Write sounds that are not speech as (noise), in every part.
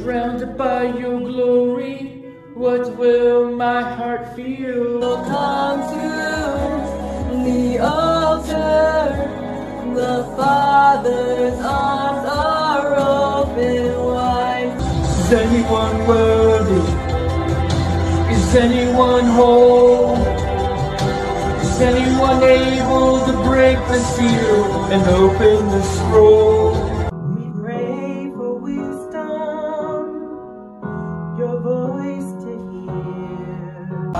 Surrounded by your glory, what will my heart feel? Oh, come to the altar, the Father's arms are open wide. Is anyone worthy? Is anyone whole? Is anyone able to break the seal and open the scroll?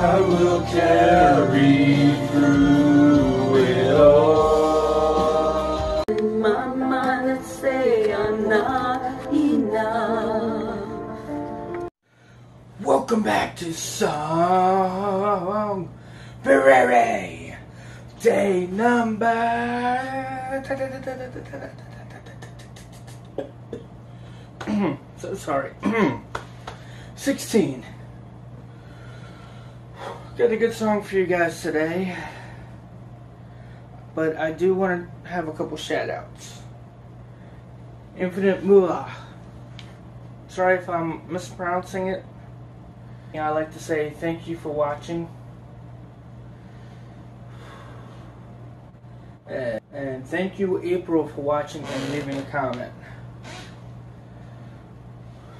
I will carry through it all. My mind say I'm not enough. Welcome back to Song Ferrari, day number. (coughs) so sorry. (coughs) 16. Got a good song for you guys today. But I do want to have a couple shout outs. Infinite Moolah. Sorry if I'm mispronouncing it. Yeah, I like to say thank you for watching. And, and thank you, April, for watching and leaving a comment.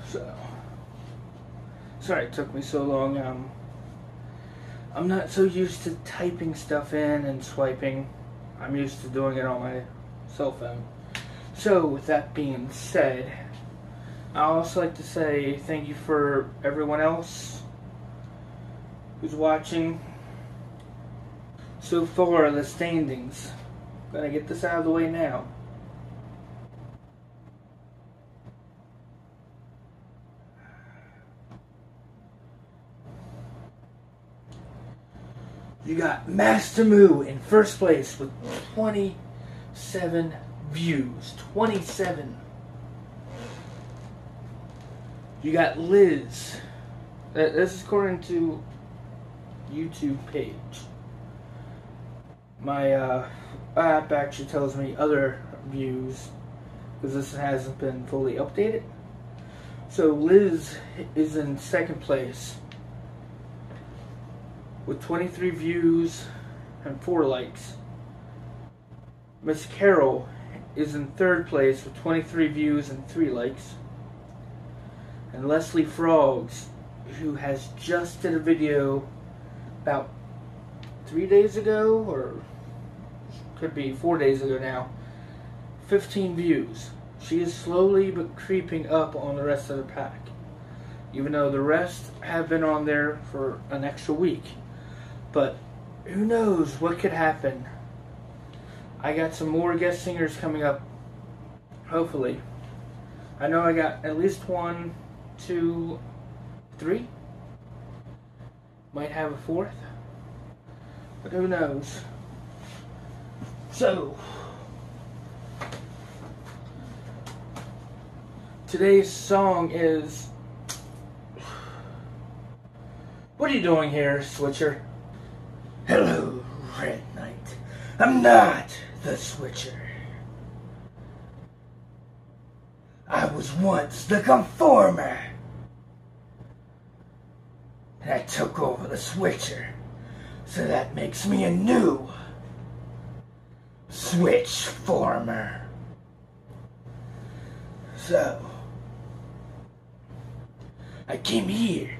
So, sorry it took me so long. Um, I'm not so used to typing stuff in and swiping. I'm used to doing it on my cell phone. So, with that being said, I also like to say thank you for everyone else who's watching. So far, the standings. Gonna get this out of the way now. You got Master Moo in first place with 27 views. 27. You got Liz. Uh, This is according to YouTube page. My uh, app actually tells me other views because this hasn't been fully updated. So Liz is in second place with 23 views and 4 likes. Miss Carol is in third place with 23 views and 3 likes. And Leslie Frogs, who has just did a video about three days ago, or could be four days ago now, 15 views. She is slowly but creeping up on the rest of the pack. Even though the rest have been on there for an extra week. But who knows what could happen. I got some more guest singers coming up, hopefully. I know I got at least one, two, three. Might have a fourth. But who knows? So, today's song is. What are you doing here, Switcher? Hello, Red Knight. I'm not the Switcher. I was once the Conformer. And I took over the Switcher. So that makes me a new Switch Former. So, I came here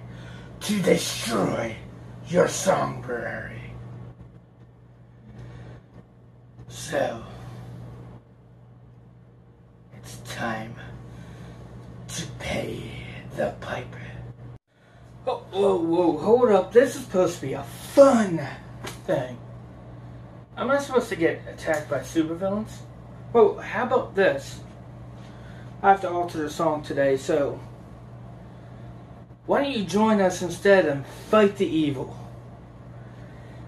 to destroy your songbird. So, it's time to pay the piper. Oh, whoa, whoa, hold up. This is supposed to be a fun thing. Am I supposed to get attacked by supervillains? Well, how about this? I have to alter the song today, so why don't you join us instead and fight the evil?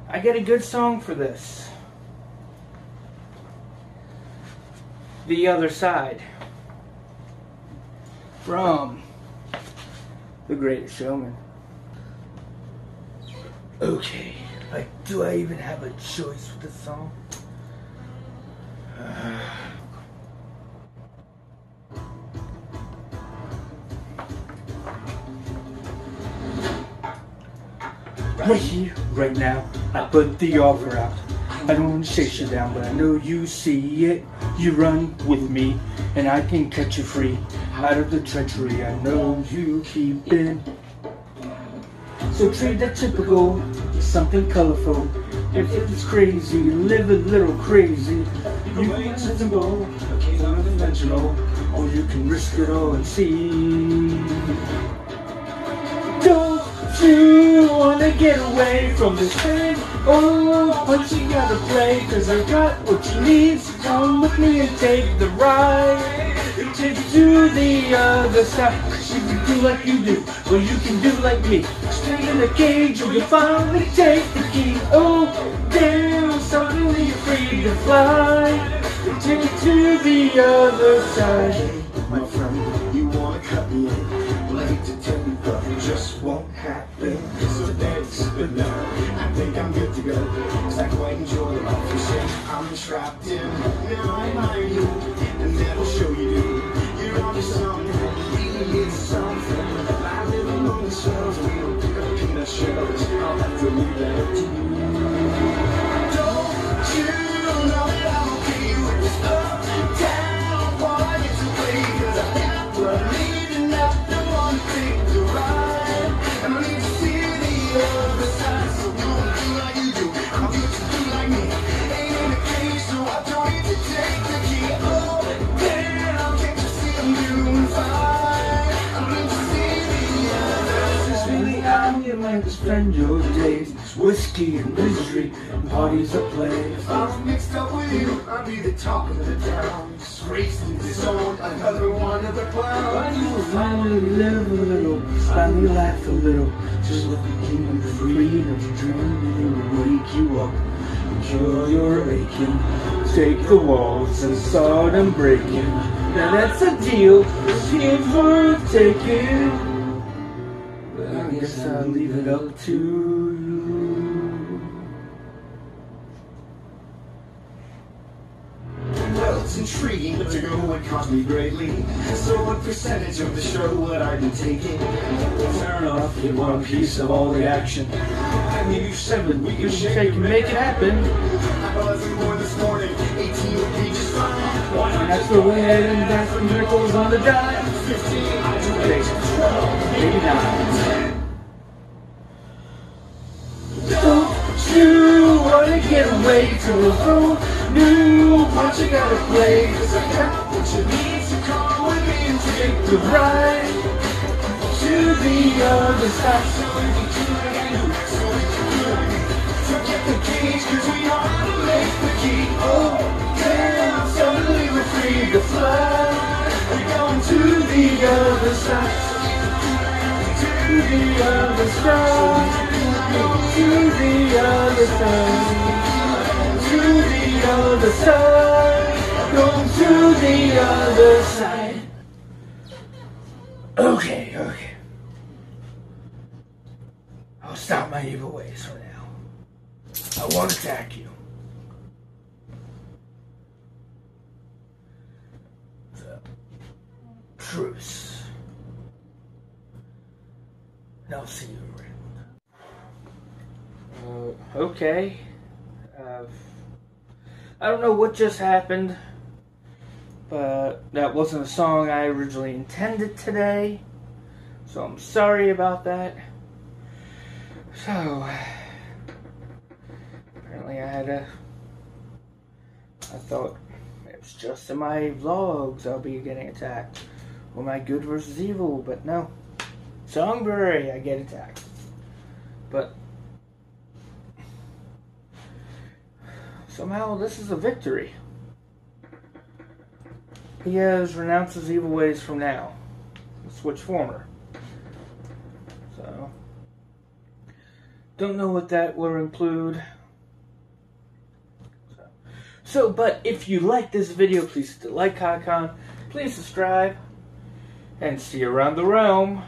I get a good song for this. the other side from The Greatest Showman. Okay, like, do I even have a choice with this song? Uh, right here, right now, I put the offer out. I don't want to chase you down, but I know you see it. You run with me, and I can catch you free out of the treachery I know you keep in. So trade that typical, something colorful. If it's crazy, live a little crazy. You can simple, unconventional, or you can risk it all and see. Don't you wanna get away from this pain? Oh, but you gotta play, cause I got what you need. So come with me and take the ride. Take you to the other side. You can do like you do, or you can do like me. Stay in the cage, or you finally take the key. Oh, damn, suddenly you're free to fly. Take you to the other side. Happen. So thanks, but no, I think I'm good to go. Cause I quite enjoy the life you say I'm trapped in. Now I admire you, and that'll show you do. You're onto something, really is something. I live among the shells, we don't pick up peanut shells. I'll have to leave that up to you. Spend your days. Whiskey and misery and parties of play. If I was mixed up with you, I'd be the talk of the town. Racing this on another one of the But clowns. you will finally live a little, finally laugh a little. Just let the king of freedom dream and wake you up. Cure your aching. Take the walls and start them breaking. Now that's a deal. It's worth taking guess I'll leave it up to you. Well, it's intriguing, but to know what cost me greatly? So what percentage of the show would I be taking? Fair enough, you want a piece of all the action. I mean, you seven, we can shake and make it happen. Well, as this morning, 18 would be just fine. That's the way, and that's the miracles on the dime. 15, I do 8, 12, 89. To a whole new part you gotta play? Cause I got what you need to come with me and take the ride to the other side. So if you do like I do, so if you do me, forget the cage cause we how to make the key. Oh, damn, suddenly we're free to fly. We're going to the other side. To the other side. To the other side. The other side. Go to the other side. Okay, okay. I'll stop my evil ways for now. I won't attack you. Truce. I'll see you around. Uh, okay. I don't know what just happened, but that wasn't a song I originally intended today. So I'm sorry about that. So, apparently I had a. I thought it was just in my vlogs I'll be getting attacked. Or my good versus evil, but no. Songborary, I get attacked. But somehow this is a victory. He has renounced his evil ways from now. Switch former. So don't know what that will include. So, so but if you like this video, please like icon, please subscribe, and see you around the realm.